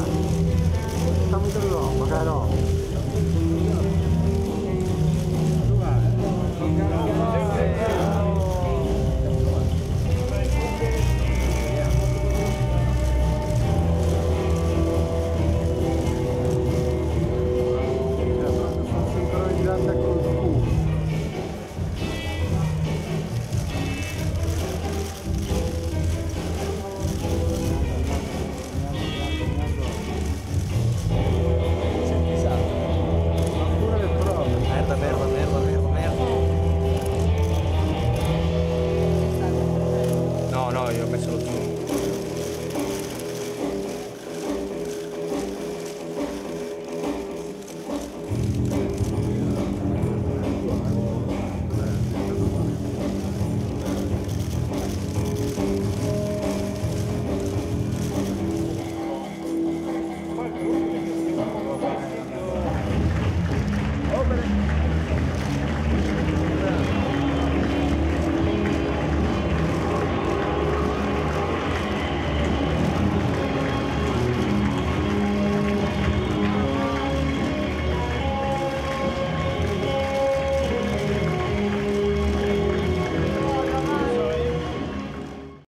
下向いてるぞバカ野郎 Eu peço outro.